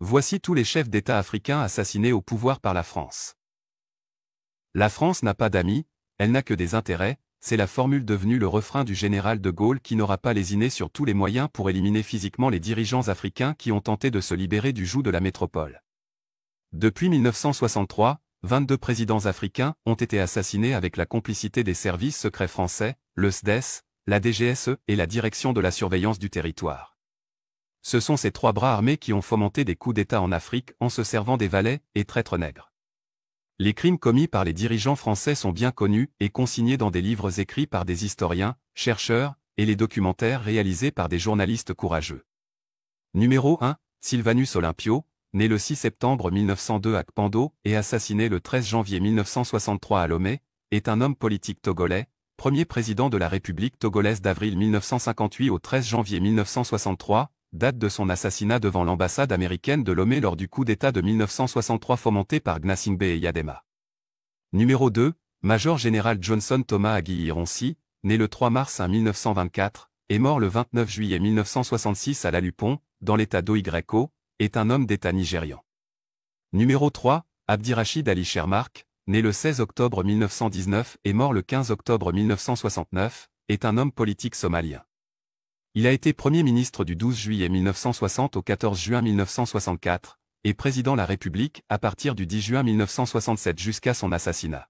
Voici tous les chefs d'État africains assassinés au pouvoir par la France. La France n'a pas d'amis, elle n'a que des intérêts, c'est la formule devenue le refrain du général de Gaulle qui n'aura pas lésiné sur tous les moyens pour éliminer physiquement les dirigeants africains qui ont tenté de se libérer du joug de la métropole. Depuis 1963, 22 présidents africains ont été assassinés avec la complicité des services secrets français, le SDES, la DGSE et la Direction de la surveillance du territoire. Ce sont ces trois bras armés qui ont fomenté des coups d'État en Afrique en se servant des valets et traîtres nègres. Les crimes commis par les dirigeants français sont bien connus et consignés dans des livres écrits par des historiens, chercheurs, et les documentaires réalisés par des journalistes courageux. Numéro 1, Sylvanus Olympio, né le 6 septembre 1902 à Kpando et assassiné le 13 janvier 1963 à Lomé, est un homme politique togolais, premier président de la République togolaise d'avril 1958 au 13 janvier 1963, date de son assassinat devant l'ambassade américaine de Lomé lors du coup d'État de 1963 fomenté par Gnassingbé et Yadema. Numéro 2, Major Général Johnson Thomas Aguirre-Ronsi, né le 3 mars 1924, et mort le 29 juillet 1966 à La Lupon, dans l'état d'Oygreko, est un homme d'État nigérian. Numéro 3, Abdirachid Ali Shermark, né le 16 octobre 1919 et mort le 15 octobre 1969, est un homme politique somalien. Il a été Premier ministre du 12 juillet 1960 au 14 juin 1964, et président de la République à partir du 10 juin 1967 jusqu'à son assassinat.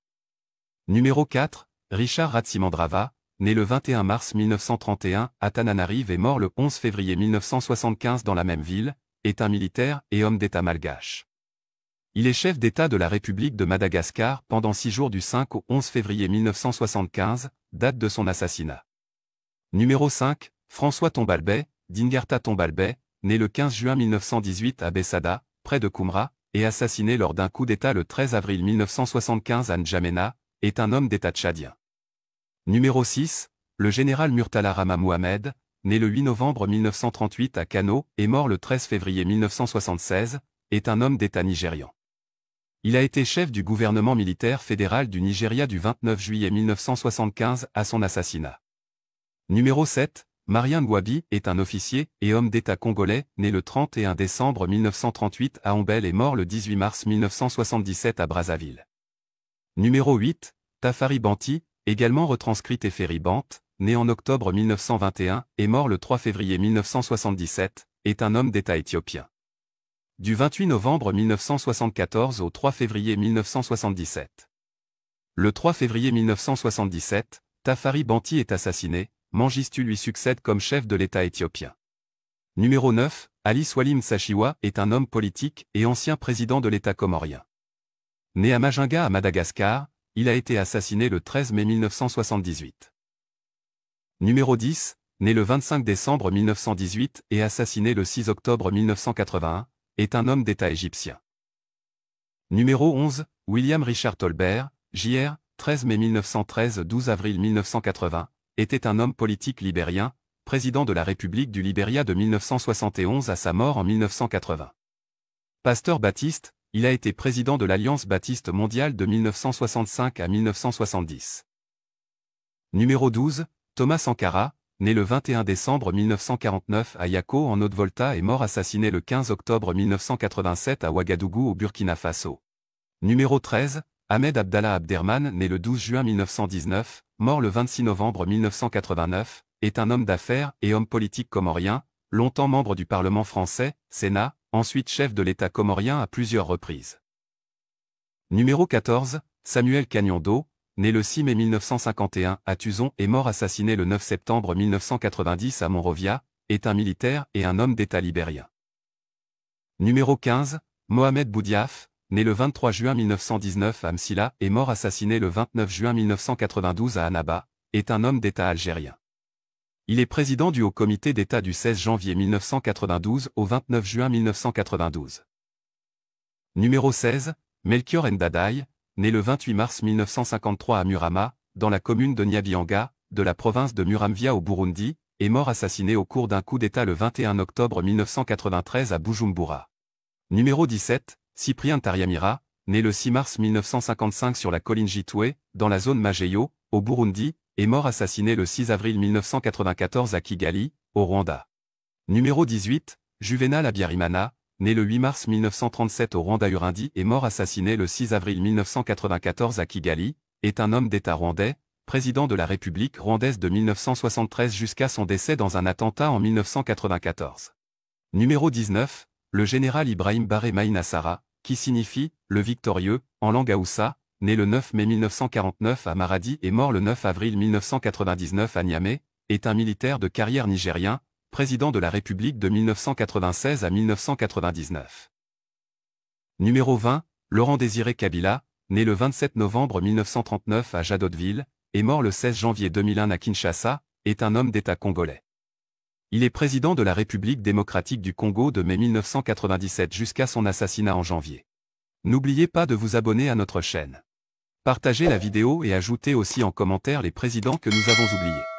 Numéro 4, Richard Ratsimandrava, né le 21 mars 1931 à Tananarive et mort le 11 février 1975 dans la même ville, est un militaire et homme d'État malgache. Il est chef d'État de la République de Madagascar pendant six jours du 5 au 11 février 1975, date de son assassinat. Numéro 5, François Tombalbay, Dingarta Tombalbay, né le 15 juin 1918 à Bessada, près de Koumra, et assassiné lors d'un coup d'État le 13 avril 1975 à N'Djamena, est un homme d'État tchadien. Numéro 6, le général Murtala Rama Mohamed, né le 8 novembre 1938 à Kano et mort le 13 février 1976, est un homme d'État nigérian. Il a été chef du gouvernement militaire fédéral du Nigeria du 29 juillet 1975 à son assassinat. Numéro 7, Marien Ngwabi est un officier et homme d'État congolais, né le 31 décembre 1938 à Ombel et mort le 18 mars 1977 à Brazzaville. Numéro 8, Tafari Banti, également retranscrite et Bant, né en octobre 1921 et mort le 3 février 1977, est un homme d'État éthiopien. Du 28 novembre 1974 au 3 février 1977. Le 3 février 1977, Tafari Banti est assassiné, Mangistu lui succède comme chef de l'État éthiopien. Numéro 9, Ali Swalim Sachiwa est un homme politique et ancien président de l'État comorien. Né à Majinga à Madagascar, il a été assassiné le 13 mai 1978. Numéro 10, né le 25 décembre 1918 et assassiné le 6 octobre 1981, est un homme d'État égyptien. Numéro 11, William Richard Tolbert, JR, 13 mai 1913 12 avril 1980, était un homme politique libérien, président de la République du Libéria de 1971 à sa mort en 1980. Pasteur Baptiste, il a été président de l'Alliance baptiste mondiale de 1965 à 1970. Numéro 12, Thomas Sankara, né le 21 décembre 1949 à Yako en Haute-Volta et mort assassiné le 15 octobre 1987 à Ouagadougou au Burkina Faso. Numéro 13, Ahmed Abdallah Abderman, né le 12 juin 1919, mort le 26 novembre 1989, est un homme d'affaires et homme politique comorien, longtemps membre du Parlement français, Sénat, ensuite chef de l'État comorien à plusieurs reprises. Numéro 14, Samuel Cagnondo, né le 6 mai 1951 à Tuzon et mort assassiné le 9 septembre 1990 à Monrovia, est un militaire et un homme d'État libérien. Numéro 15, Mohamed Boudiaf, né le 23 juin 1919 à Msila et mort assassiné le 29 juin 1992 à Annaba, est un homme d'État algérien. Il est président du Haut Comité d'État du 16 janvier 1992 au 29 juin 1992. Numéro 16, Melchior Ndadaye, né le 28 mars 1953 à Murama, dans la commune de Nyabianga, de la province de Muramvia au Burundi, est mort assassiné au cours d'un coup d'État le 21 octobre 1993 à Bujumbura. Numéro 17, Cyprien Tariamira, né le 6 mars 1955 sur la colline Jitoué, dans la zone Mageyo, au Burundi, est mort assassiné le 6 avril 1994 à Kigali, au Rwanda. Numéro 18, Juvenal Abiyarimana, né le 8 mars 1937 au Rwanda-Urundi et mort assassiné le 6 avril 1994 à Kigali, est un homme d'État rwandais, président de la République rwandaise de 1973 jusqu'à son décès dans un attentat en 1994. Numéro 19, le général Ibrahim Baré Maïnassara, qui signifie « le victorieux » en langue haoussa, né le 9 mai 1949 à Maradi et mort le 9 avril 1999 à Niamey, est un militaire de carrière nigérien, président de la République de 1996 à 1999. Numéro 20, Laurent Désiré Kabila, né le 27 novembre 1939 à Jadotville, et mort le 16 janvier 2001 à Kinshasa, est un homme d'État congolais. Il est président de la République démocratique du Congo de mai 1997 jusqu'à son assassinat en janvier. N'oubliez pas de vous abonner à notre chaîne. Partagez la vidéo et ajoutez aussi en commentaire les présidents que nous avons oubliés.